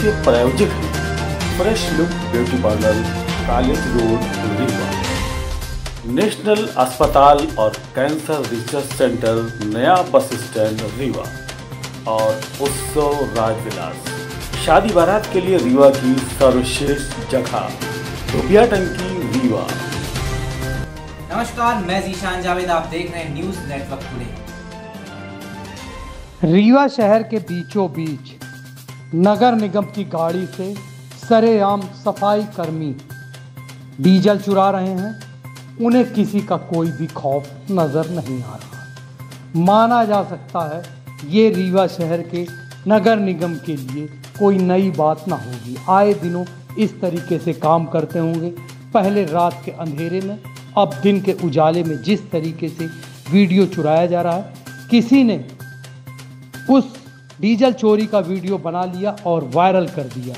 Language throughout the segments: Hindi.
जिसके प्रायोजक हैं। Fresh look beauty parlour college road Rewa national अस्पताल और कैंसर रिसर्च सेंटर नया बस स्टैंड रीवा। और उत्सव राजविलास। शादी बारात के लिए रीवा की सर्वश्रेष्ठ जगह रुपया टंकी रीवा। नमस्कार मैं जीशान जावेद आप देख रहे हैं न्यूज़ नेटवर्क टुडे रीवा शहर के बीचों बीच नगर निगम की गाड़ी से सरेआम सफ़ाई कर्मी डीजल चुरा रहे हैं। उन्हें किसी का कोई भी खौफ नज़र नहीं आ रहा। माना जा सकता है ये रीवा शहर के नगर निगम के लिए कोई नई बात ना होगी। आए दिनों इस तरीके से काम करते होंगे। पहले रात के अंधेरे में, अब दिन के उजाले में जिस तरीके से वीडियो चुराया जा रहा है, किसी ने उस डीजल चोरी का वीडियो बना लिया और वायरल कर दिया।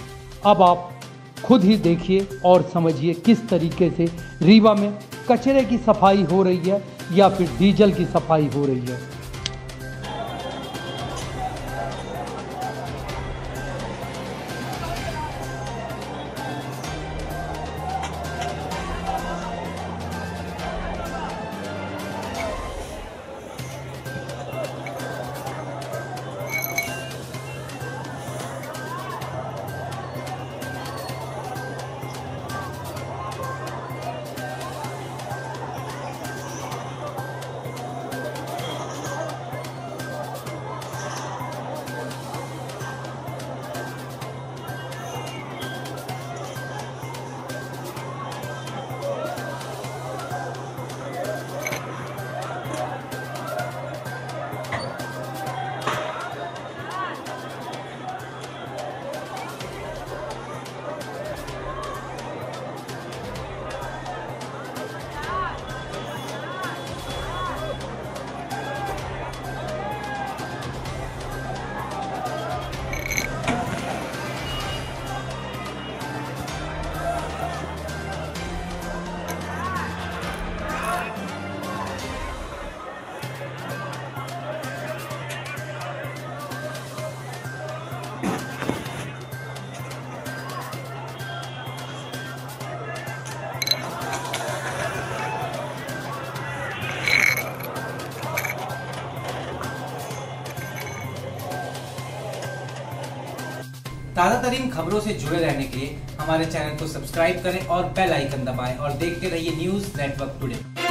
अब आप खुद ही देखिए और समझिए किस तरीके से रीवा में कचरे की सफ़ाई हो रही है या फिर डीजल की सफ़ाई हो रही है। ताज़ा तरीन खबरों से जुड़े रहने के लिए हमारे चैनल को सब्सक्राइब करें और बेल आइकन दबाएँ और देखते रहिए न्यूज़ नेटवर्क टुडे।